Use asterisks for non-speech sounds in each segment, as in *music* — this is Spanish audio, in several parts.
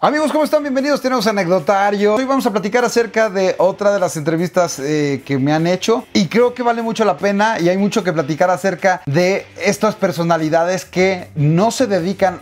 Amigos, ¿cómo están? Bienvenidos, tenemos anecdotario. Hoy vamos a platicar acerca de otra de las entrevistas eh, que me han hecho y creo que vale mucho la pena y hay mucho que platicar acerca de estas personalidades que no se dedican,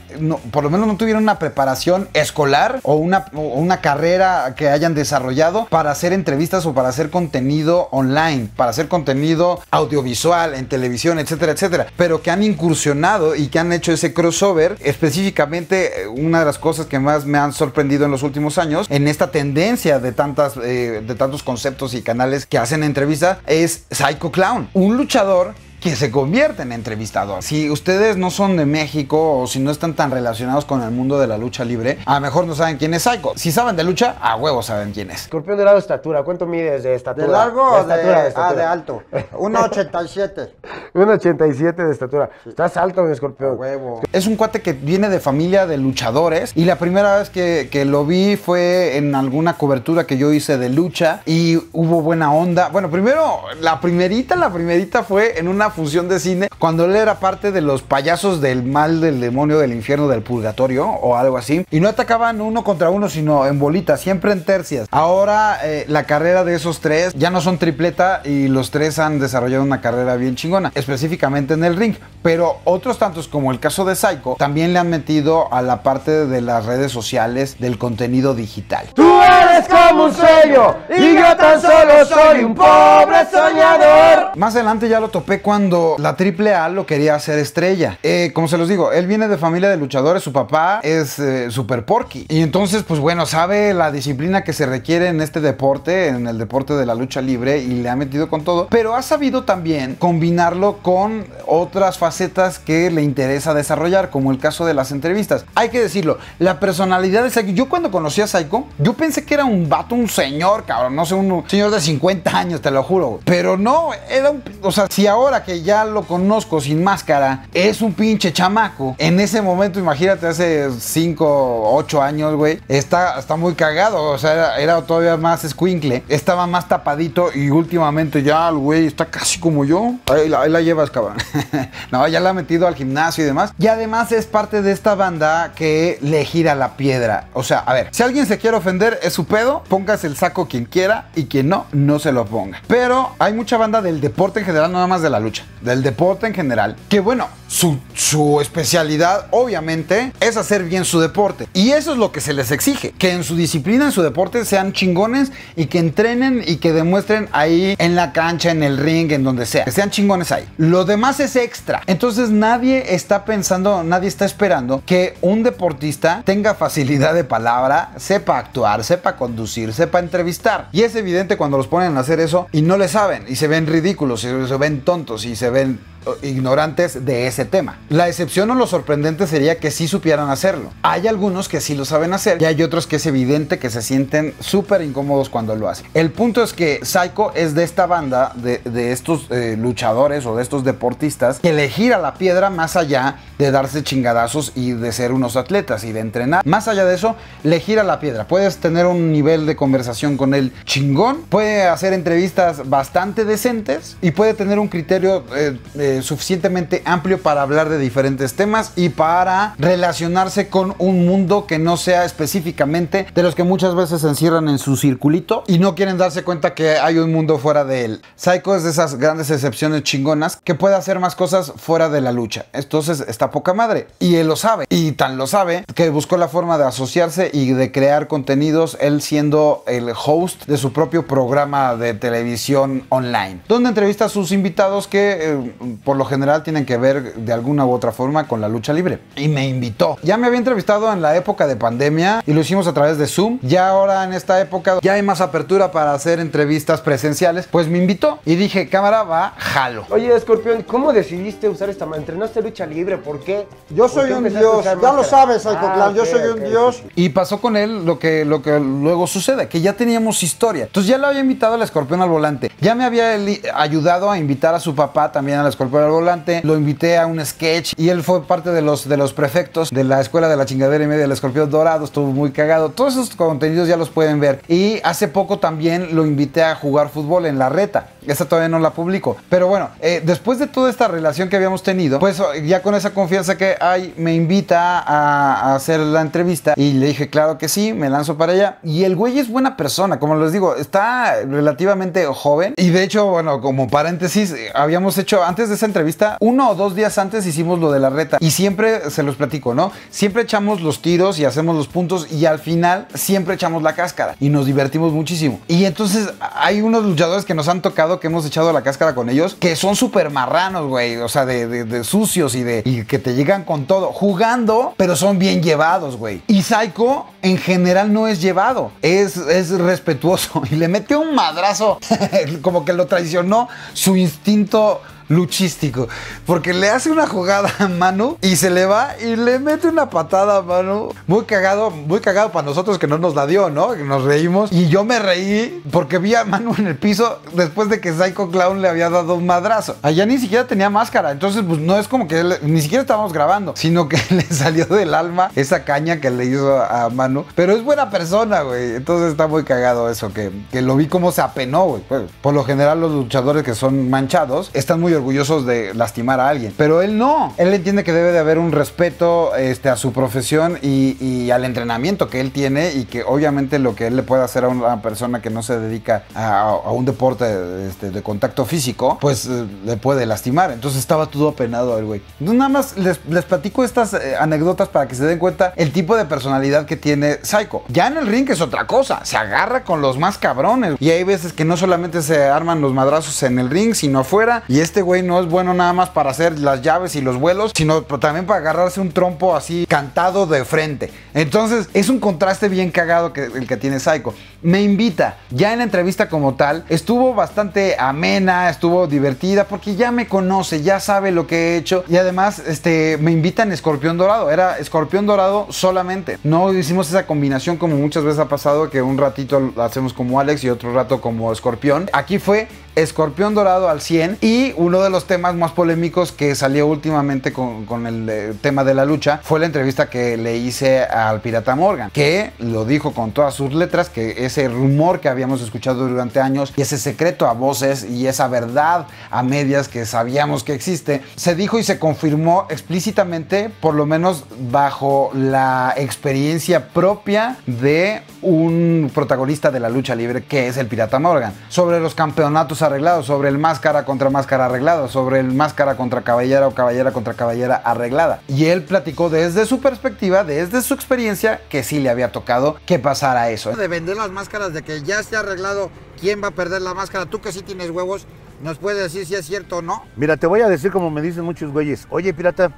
por lo menos no tuvieron una preparación escolar o una, o una carrera que hayan desarrollado para hacer entrevistas o para hacer contenido online, para hacer contenido audiovisual, en televisión, etcétera, etcétera, pero que han incursionado y que han hecho ese crossover. Específicamente, eh, una de las cosas que más me han sorprendido en los últimos años en esta tendencia de, tantas, eh, de tantos conceptos y canales que hacen entrevistas es Psycho Clown, un luchador que se convierte en entrevistador. Si ustedes no son de México o si no están tan relacionados con el mundo de la lucha libre, a lo mejor no saben quién es Psycho. Si saben de lucha, a huevo saben quién es. Escorpión de largo estatura, ¿cuánto mides de estatura? ¿De largo o de, estatura, de ah, estatura. de alto? 1,87. 1,87 *laughs* de estatura. Estás alto, mi escorpión. Huevo. Es un cuate que viene de familia de luchadores y la primera vez que, que lo vi fue en alguna cobertura que yo hice de lucha y hubo buena onda. Bueno, primero, la primerita, la primerita fue en una función de cine cuando él era parte de los payasos del mal, del demonio, del infierno, del purgatorio o algo así. Y no atacaban uno contra uno, sino en bolitas, siempre en tercias. Ahora eh, la carrera de esos tres ya no son tripleta y los tres han desarrollado una carrera bien chingona, específicamente en el ring. Pero otros tantos, como el caso de Psycho, también le han metido a la parte de las redes sociales del contenido digital. Tú eres como un sueño y yo tan solo soy un pobre soñador. Más adelante ya lo topé cuando la AAA lo quería hacer estrella. Eh, como se los digo, él viene de familia de luchadores, su papá es eh, super porky. Y entonces, pues bueno, sabe la disciplina que se requiere en este deporte, en el deporte de la lucha libre, y le ha metido con todo. Pero ha sabido también combinarlo con otras facetas que le interesa desarrollar, como el caso de las entrevistas. Hay que decirlo, la personalidad de Psycho. Yo cuando conocí a Psycho, yo pensé que era un vato, un señor, cabrón, no sé, un señor de 50 años, te lo juro. Pero no, era un. O sea, si ahora que ya lo conozco sin máscara, es un pinche chamaco. En ese momento, imagínate, hace 5, 8 años, güey, está, está muy cagado. O sea, era, todavía más escuincle. Estaba más tapadito y últimamente ya el güey está casi como yo. Ahí la, ahí la llevas, cabrón. *laughs* no, ya la ha metido al gimnasio y demás. Y además es parte de esta banda que le gira la piedra. O sea, a ver, si alguien se quiere ofender, es su pedo. Póngase el saco quien quiera y quien no, no se lo ponga. Pero hay mucha banda del deporte en general, no nada más de la lucha, del deporte en general, que bueno, su, su especialidad obviamente es hacer bien su deporte. Y eso es lo que se les exige, que en su disciplina, en su deporte sean chingones y que entrenen y que demuestren ahí en la cancha, en el ring, en donde sea, que sean chingones ahí. Lo demás es extra. Entonces nadie está pensando, nadie está esperando que un deportista tenga facilidad de palabra, sepa actuar, sepa conducir, sepa entrevistar. Y es evidente cuando los ponen a hacer eso y no le saben y se ven ridículos, y se ven tontos y se ven ignorantes de ese tema. La excepción o lo sorprendente sería que sí supieran hacerlo. Hay algunos que sí lo saben hacer y hay otros que es evidente que se sienten súper incómodos cuando lo hacen. El punto es que Psycho es de esta banda, de, de estos eh, luchadores o de estos deportistas que le gira la piedra más allá de darse chingadazos y de ser unos atletas y de entrenar. Más allá de eso, le gira la piedra. Puedes tener un nivel de conversación con él chingón, puede hacer entrevistas bastante decentes y puede tener un criterio eh, eh, suficientemente amplio para hablar de diferentes temas y para relacionarse con un mundo que no sea específicamente de los que muchas veces se encierran en su circulito y no quieren darse cuenta que hay un mundo fuera de él. Psycho es de esas grandes excepciones chingonas que puede hacer más cosas fuera de la lucha. Entonces está poca madre y él lo sabe y tan lo sabe que buscó la forma de asociarse y de crear contenidos él siendo el host de su propio programa de televisión online donde entrevista a sus invitados que eh, por lo general tienen que ver de alguna u otra forma con la lucha libre. Y me invitó. Ya me había entrevistado en la época de pandemia y lo hicimos a través de Zoom. Ya ahora en esta época ya hay más apertura para hacer entrevistas presenciales. Pues me invitó y dije, cámara, va, jalo. Oye, Escorpión, ¿cómo decidiste usar esta ma- ¿Entrenaste lucha libre? ¿Por qué? Yo ¿Por soy qué un dios, ya lo sabes, Ah, yo soy un dios. Y pasó con él lo que, lo que luego sucede, que ya teníamos historia. Entonces ya lo había invitado al escorpión al volante. Ya me había ayudado a invitar a su papá también al escorpión al volante. Lo invité a un sketch y él fue parte de los, de los prefectos de la escuela de la chingadera y media del escorpión dorado. Estuvo muy cagado. Todos esos contenidos ya los pueden ver. Y hace poco también lo invité a jugar fútbol en la reta. Esa todavía no la publico. Pero bueno, eh, después de toda esta relación que habíamos tenido, pues ya con esa confianza que hay, me invita a, hacer la entrevista y le dije, claro que sí, me lanzo para allá. Y el güey es buena persona, como les digo, está relativamente joven. Y de hecho, bueno, como paréntesis, habíamos hecho antes de esa entrevista, uno o dos días antes hicimos lo de la reta. Y siempre se los platico, ¿no? Siempre echamos los tiros y hacemos los puntos y al final siempre echamos la cáscara y nos divertimos muchísimo. Y entonces hay unos luchadores que nos han tocado que hemos echado la cáscara con ellos que son súper marranos, güey. O sea, de, sucios y de y que te llegan con todo. Jugando, pero son bien llevados, güey. Y Psycho en general no es llevado. Es, es respetuoso. *laughs* Y le metió un madrazo. *laughs* como que lo traicionó su instinto luchístico. Porque le hace una jugada a Manu y se le va y le mete una patada a Manu. Muy cagado, muy cagado para nosotros que no nos la dio, ¿no? Que nos reímos. Y yo me reí porque vi a Manu en el piso después de que Psycho Clown le había dado un madrazo. Allá ni siquiera tenía máscara. Entonces, pues no es como que ni siquiera estábamos grabando, sino que *laughs* le salió del alma esa caña que le hizo a Manu. Pero es buena persona, güey. Entonces está muy cagado eso, que, que lo vi como se apenó, güey. Pues, por lo general, los luchadores que son manchados están muy orgullosos de lastimar a alguien. Pero él no. Él entiende que debe de haber un respeto este, a su profesión y, al entrenamiento que él tiene y que obviamente lo que él le puede hacer a una persona que no se dedica a, un deporte este, de contacto físico, pues eh, le puede lastimar. Entonces estaba todo apenado el güey. Nada más les, les platico estas eh, anécdotas para que se den cuenta el tipo de personalidad que tiene Psycho. Ya en el ring es otra cosa. Se agarra con los más cabrones. Y hay veces que no solamente se arman los madrazos en el ring, sino afuera. Y este güey no es bueno nada más para hacer las llaves y los vuelos, sino también para agarrarse un trompo así cantado de frente. Entonces es un contraste bien cagado que, el que tiene Psycho. Me invita, ya en la entrevista como tal, estuvo bastante amena, estuvo divertida porque ya me conoce, ya sabe lo que he hecho y además este, me invita en Escorpión Dorado. Era Escorpión Dorado solamente. No hicimos esa combinación como muchas veces ha pasado que un ratito lo hacemos como Alex y otro rato como Escorpión. Aquí fue Escorpión Dorado al 100 y uno de los temas más polémicos que salió últimamente con, el eh, tema de la lucha fue la entrevista que le hice al Pirata Morgan, que lo dijo con todas sus letras, que ese rumor que habíamos escuchado durante años y ese secreto a voces y esa verdad a medias que sabíamos que existe, se dijo y se confirmó explícitamente, por lo menos bajo la experiencia propia de un protagonista de la lucha libre que es el Pirata Morgan, sobre los campeonatos arreglado, sobre el máscara contra máscara arreglado, sobre el máscara contra caballera o caballera contra caballera arreglada. Y él platicó desde su perspectiva, desde su experiencia, que sí le había tocado que pasara eso. De vender las máscaras, de que ya esté arreglado quién va a perder la máscara, tú que sí tienes huevos, ¿nos puedes decir si es cierto o no? Mira, te voy a decir como me dicen muchos güeyes, oye pirata,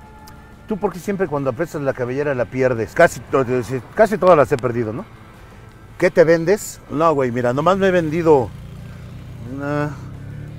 ¿tú por qué siempre cuando aprestas la cabellera la pierdes? Casi, casi todas las he perdido, ¿no? ¿Qué te vendes? No, güey, mira, nomás me he vendido una,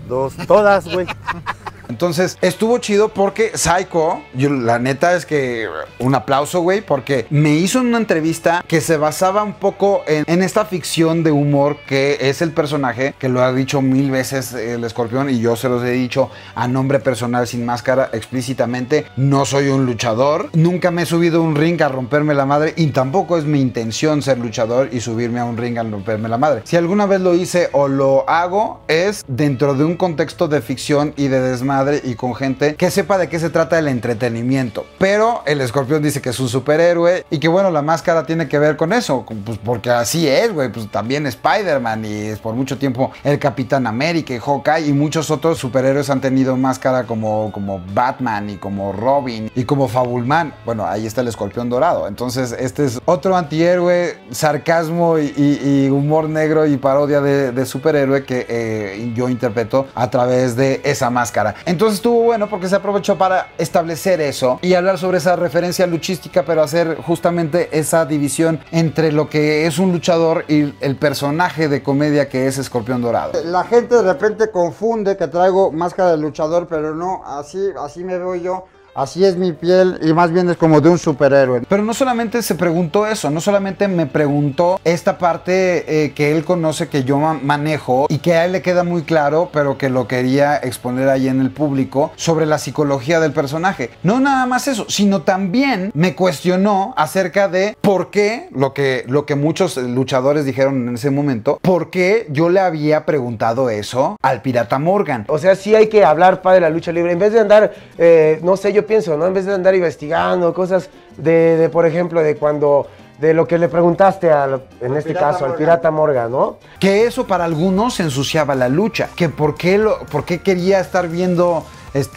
dos, todas, güey. *laughs* Entonces estuvo chido porque Psycho, yo, la neta es que un aplauso, güey, porque me hizo una entrevista que se basaba un poco en, esta ficción de humor que es el personaje, que lo ha dicho mil veces el escorpión y yo se los he dicho a nombre personal sin máscara explícitamente. No soy un luchador, nunca me he subido a un ring a romperme la madre y tampoco es mi intención ser luchador y subirme a un ring a romperme la madre. Si alguna vez lo hice o lo hago es dentro de un contexto de ficción y de desmadre y con gente que sepa de qué se trata el entretenimiento. Pero el escorpión dice que es un superhéroe y que bueno, la máscara tiene que ver con eso, pues porque así es, güey, pues también Spider-Man y es por mucho tiempo el Capitán América y Hawkeye y muchos otros superhéroes han tenido máscara como, como Batman y como Robin y como Fabulman. Bueno, ahí está el escorpión dorado. Entonces, este es otro antihéroe, sarcasmo y, humor negro y parodia de, superhéroe que eh, yo interpreto a través de esa máscara. Entonces estuvo bueno porque se aprovechó para establecer eso y hablar sobre esa referencia luchística, pero hacer justamente esa división entre lo que es un luchador y el personaje de comedia que es Escorpión Dorado. La gente de repente confunde que traigo máscara de luchador, pero no, así, así me veo yo así es mi piel y más bien es como de un superhéroe. Pero no solamente se preguntó eso, no solamente me preguntó esta parte eh, que él conoce que yo ma- manejo y que a él le queda muy claro, pero que lo quería exponer ahí en el público sobre la psicología del personaje. No nada más eso, sino también me cuestionó acerca de por qué, lo que, lo que muchos luchadores dijeron en ese momento, por qué yo le había preguntado eso al pirata Morgan. O sea, sí hay que hablar de la lucha libre. En vez de andar, eh, no sé, yo pienso, ¿no? En vez de andar investigando cosas de, de, por ejemplo, de cuando, de lo que le preguntaste al, en este Pirata caso, al pirata Morgan, ¿no? Que eso para algunos ensuciaba la lucha. Que por qué, lo, por qué quería estar viendo.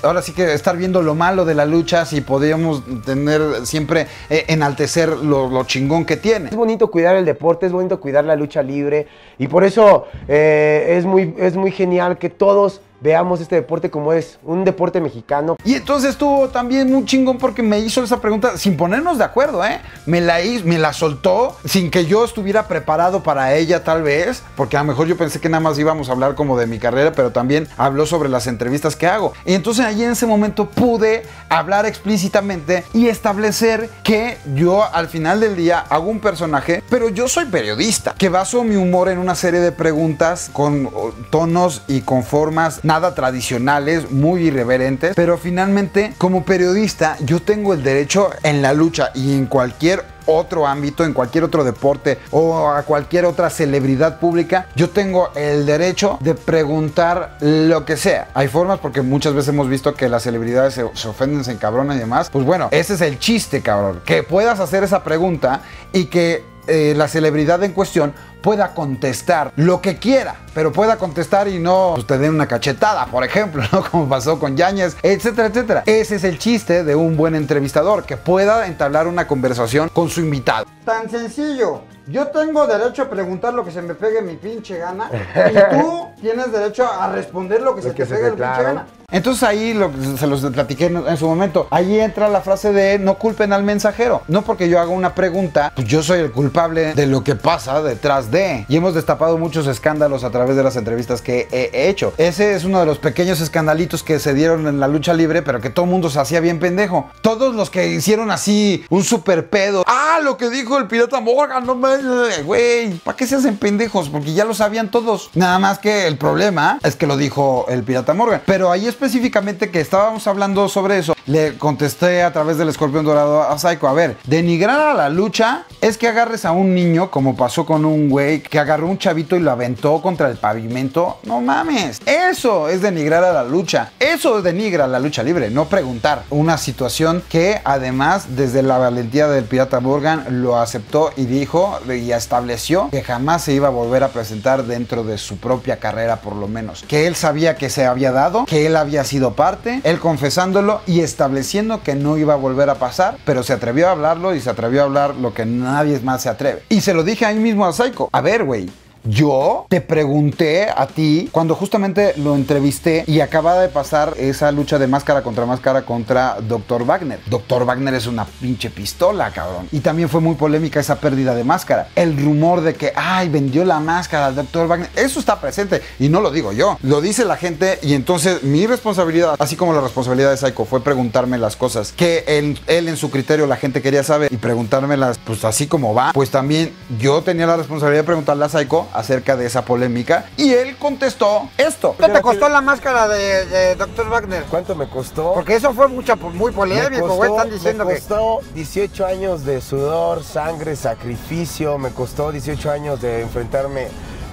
Ahora sí que estar viendo lo malo de la lucha si podíamos tener siempre eh, enaltecer lo, lo chingón que tiene. Es bonito cuidar el deporte, es bonito cuidar la lucha libre y por eso eh, es, muy, es muy genial que todos veamos este deporte como es un deporte mexicano. Y entonces estuvo también muy chingón porque me hizo esa pregunta sin ponernos de acuerdo, ¿eh? Me la, me la soltó sin que yo estuviera preparado para ella tal vez, porque a lo mejor yo pensé que nada más íbamos a hablar como de mi carrera, pero también habló sobre las entrevistas que hago. Y entonces allí en ese momento pude hablar explícitamente y establecer que yo al final del día hago un personaje, pero yo soy periodista, que baso mi humor en una serie de preguntas con tonos y con formas nada tradicionales, muy irreverentes, pero finalmente como periodista yo tengo el derecho en la lucha y en cualquier otro ámbito, en cualquier otro deporte o a cualquier otra celebridad pública, yo tengo el derecho de preguntar lo que sea. Hay formas porque muchas veces hemos visto que las celebridades se, se ofenden, se encabronan y demás. Pues bueno, ese es el chiste, cabrón. Que puedas hacer esa pregunta y que eh, la celebridad en cuestión pueda contestar lo que quiera, pero pueda contestar y no pues, te den una cachetada, por ejemplo, *laughs* ¿no? Como pasó con Yáñez, etcétera, etcétera. Ese es el chiste de un buen entrevistador, que pueda entablar una conversación con su invitado. Tan sencillo. Yo tengo derecho a preguntar lo que se me pegue mi pinche gana. Y tú *laughs* tienes derecho a responder lo que se que te se pegue el pinche gana. Entonces ahí lo, se los platiqué en, en su momento. Ahí entra la frase de no culpen al mensajero. No porque yo haga una pregunta, pues yo soy el culpable de lo que pasa detrás de. Y hemos destapado muchos escándalos a través de las entrevistas que he hecho. Ese es uno de los pequeños escandalitos que se dieron en la lucha libre, pero que todo el mundo se hacía bien pendejo. Todos los que hicieron así un super pedo. Ah, lo que dijo el pirata Morgan, no mames, güey. ¿Para qué se hacen pendejos? Porque ya lo sabían todos. Nada más que el problema es que lo dijo el pirata Morgan. Pero ahí específicamente que estábamos hablando sobre eso, le contesté a través del escorpión dorado a Psycho. A ver, denigrar a la lucha es que agarres a un niño, como pasó con un güey que agarró un chavito y lo aventó contra el pavimento. No mames. Eso es denigrar a la lucha. Eso denigra la lucha libre, no preguntar. Una situación que además, desde la valentía del pirata Morgan, lo aceptó y dijo y estableció que jamás se iba a volver a presentar dentro de su propia carrera, por lo menos. Que él sabía que se había dado, que él había sido parte, él confesándolo y estableciendo que no iba a volver a pasar, pero se atrevió a hablarlo y se atrevió a hablar lo que nadie más se atreve. Y se lo dije ahí mismo a Psycho. A ver, güey. Yo te pregunté a ti cuando justamente lo entrevisté y acaba de pasar esa lucha de máscara contra máscara contra Dr. Wagner. Dr. Wagner es una pinche pistola, cabrón. Y también fue muy polémica esa pérdida de máscara. El rumor de que, ay, vendió la máscara al Dr. Wagner. Eso está presente y no lo digo yo. Lo dice la gente y entonces mi responsabilidad, así como la responsabilidad de Psycho, fue preguntarme las cosas que él, él en su criterio la gente quería saber y preguntármelas pues así como va. Pues también yo tenía la responsabilidad de preguntarle a Psycho acerca de esa polémica y él contestó esto. ¿Qué te costó la máscara de, de Dr. Wagner? ¿Cuánto me costó? Porque eso fue mucha, muy polémico, costó, güey. Están diciendo me que. costó 18 años de sudor, sangre, sacrificio. Me costó 18 años de enfrentarme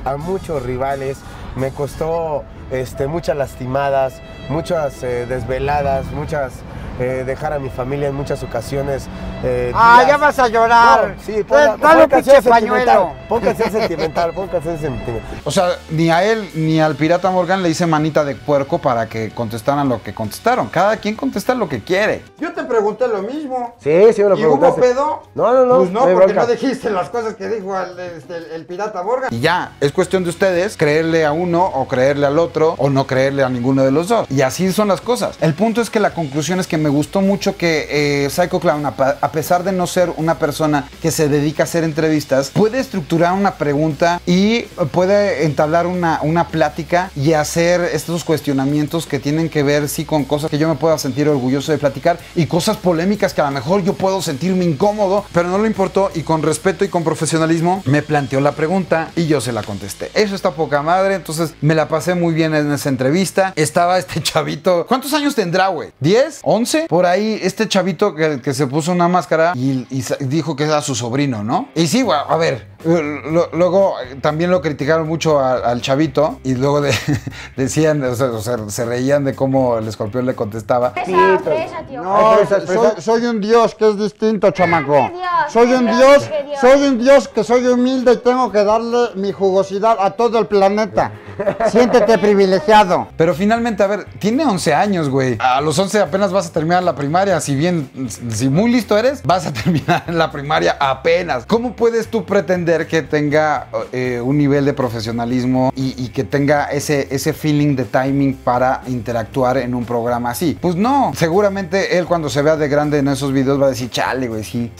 a muchos rivales. Me costó este, muchas lastimadas, muchas eh, desveladas, muchas eh, dejar a mi familia en muchas ocasiones. eh, Ah, días- ya vas a llorar. No, sí, Eh, ponga, dale un pinche pañuelo. Canción sentimental, *laughs* canción sentimental. O sea, ni a él ni al pirata Morgan le hice manita de puerco para que contestaran lo que contestaron. Cada quien contesta lo que quiere. Yo te pregunté lo mismo. Sí, sí me lo ¿Y hubo preguntaste. pedo? No, no, no. Pues no, porque bronca. no dijiste las cosas que dijo el, este, el- el pirata Morgan. Y ya, es cuestión de ustedes creerle a uno o creerle al otro o no creerle a ninguno de los dos. Y así son las cosas. El punto es que la conclusión es que me gustó mucho que eh, Psycho Clown, a, a a pesar de no ser una persona que se dedica a hacer entrevistas, puede estructurar una pregunta y puede entablar una, una plática y hacer estos cuestionamientos que tienen que ver, sí, con cosas que yo me pueda sentir orgulloso de platicar y cosas polémicas que a lo mejor yo puedo sentirme incómodo, pero no le importó y con respeto y con profesionalismo me planteó la pregunta y yo se la contesté. Eso está poca madre, entonces me la pasé muy bien en esa entrevista. Estaba este *laughs* chavito, ¿cuántos años tendrá, güey? ¿10? ¿11? Por ahí, este chavito que, que se puso una máscara y, dijo que era su sobrino, ¿no? Y sí, a ver, luego eh, también lo criticaron mucho a- al chavito y luego de- *laughs* decían, o sea, o sea, se reían de cómo el escorpión le contestaba. Fresa, fresa, tío. No, fresa, soy, un dios que es distinto, chamaco. Dios, Soy un Dios. soy un dios que soy humilde y tengo que darle mi jugosidad a todo el planeta. *laughs* Siéntete privilegiado. Pero finalmente, a ver, tiene 11 años, güey. A los 11 apenas vas a terminar la primaria. Si bien, si muy listo eres, vas a *laughs* terminar la primaria apenas. ¿Cómo puedes tú pretender que tenga eh, un nivel de profesionalismo y, y que tenga ese, ese feeling de timing para interactuar en un programa así? Pues no. Seguramente él cuando se vea de grande en esos videos va a decir, chale, güey, sí.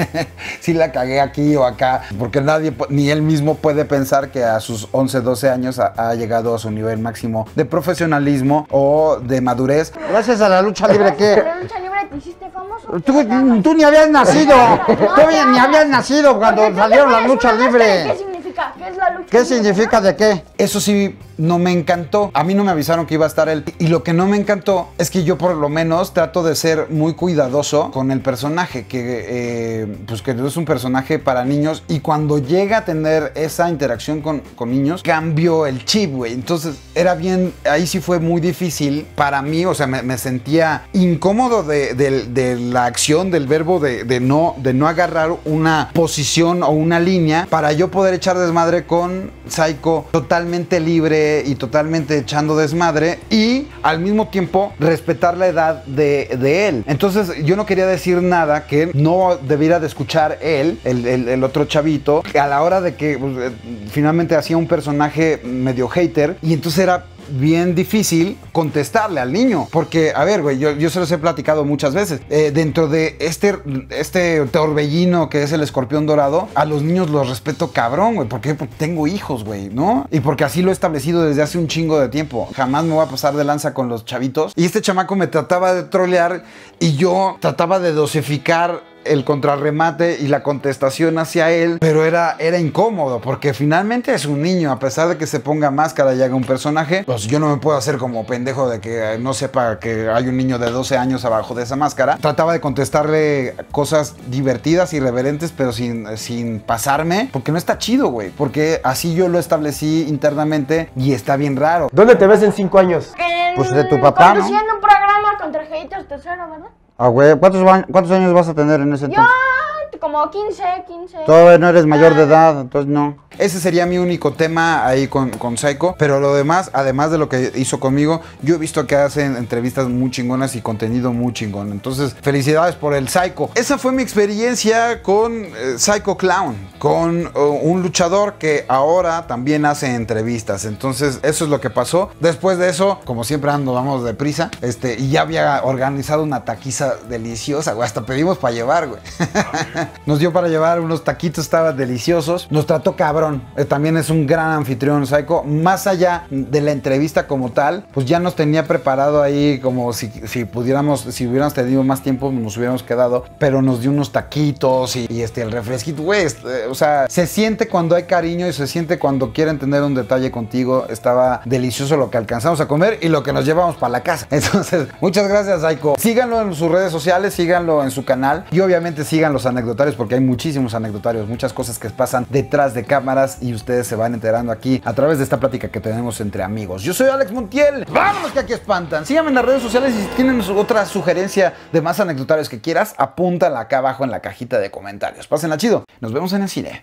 *laughs* sí la cagué aquí o acá. Porque nadie, ni él mismo puede pensar que a sus 11, 12 años ha, ha llegado a su nivel máximo de profesionalismo o de madurez. Gracias a la lucha libre que... la lucha libre te hiciste famoso. Tú, tú ni habías nacido. *laughs* Tú ni habías nacido cuando salieron la lucha ¿Qué libre. significa? ¿Qué significa de qué? Eso sí, no me encantó. A mí no me avisaron que iba a estar él. Y lo que no me encantó es que yo por lo menos trato de ser muy cuidadoso con el personaje, que eh, pues que es un personaje para niños. Y cuando llega a tener esa interacción con, con niños, cambió el chip, güey. Entonces era bien, ahí sí fue muy difícil para mí, o sea, me, me sentía incómodo de, de- de la acción, del verbo de, de no, de no agarrar una posición o una línea para yo poder echar desmadre con Psycho totalmente libre y totalmente echando desmadre y al mismo tiempo respetar la edad de, de él. Entonces yo no quería decir nada que no debiera de escuchar él, el, el- otro chavito, a la hora de que pues, eh, finalmente hacía un personaje medio hater y entonces era bien difícil contestarle al niño. Porque, a ver, güey, yo, yo se los he platicado muchas veces. Eh, dentro de este, este torbellino que es el escorpión dorado, a los niños los respeto cabrón, güey. Porque tengo hijos, güey, ¿no? Y porque así lo he establecido desde hace un chingo de tiempo. Jamás me voy a pasar de lanza con los chavitos. Y este chamaco me trataba de trolear y yo trataba de dosificar el contrarremate y la contestación hacia él, pero era, era incómodo porque finalmente es un niño, a pesar de que se ponga máscara y haga un personaje, pues yo no me puedo hacer como pendejo de que eh, no sepa que hay un niño de 12 años abajo de esa máscara. Trataba de contestarle cosas divertidas, irreverentes, pero sin, sin pasarme, porque no está chido, güey, porque así yo lo establecí internamente y está bien raro. ¿Dónde te ves en cinco años? En- Pues de tu papá, ¿no? Conduciendo un programa con trajecitos tercero, ¿verdad? Ah, güey, ¿cuántos, ¿cuántos años vas a tener en ese Yo, entonces? Como 15, 15. Todavía no eres mayor de edad, entonces no. Ese sería mi único tema ahí con, con Psycho. Pero lo demás, además de lo que hizo conmigo, yo he visto que hacen entrevistas muy chingonas y contenido muy chingón. Entonces, felicidades por el Psycho. Esa fue mi experiencia con eh, Psycho Clown, con eh, un luchador que ahora también hace entrevistas. Entonces, eso es lo que pasó. Después de eso, como siempre ando, vamos deprisa. Este, y ya había organizado una taquiza deliciosa, güey. Hasta pedimos para llevar, güey. *laughs* Nos dio para llevar unos taquitos, estaban deliciosos. Nos trató cabrón. Eh, también es un gran anfitrión, Psycho. Más allá de la entrevista como tal, pues ya nos tenía preparado ahí como si, si pudiéramos, si hubiéramos tenido más tiempo, nos hubiéramos quedado. Pero nos dio unos taquitos y, este, el refresquito, güey. este, o sea, se siente cuando hay cariño y se siente cuando quieren tener un detalle contigo. Estaba delicioso lo que alcanzamos a comer y lo que nos llevamos para la casa. *laughs* Entonces, muchas gracias, Psycho. Síganlo en sus redes sociales, síganlo en su canal y obviamente sigan los porque hay muchísimos anecdotarios, muchas cosas que pasan detrás de cámaras y ustedes se van enterando aquí a través de esta plática que tenemos entre amigos. Yo soy Alex Montiel. Vámonos que aquí espantan. Síganme en las redes sociales y si tienen otra sugerencia de más anecdotarios que quieras, apúntala acá abajo en la cajita de comentarios. Pásenla chido. Nos vemos en el cine.